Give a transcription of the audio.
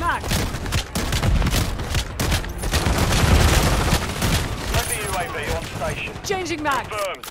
back! Heavy UAV on station. Changing mag! Confirmed.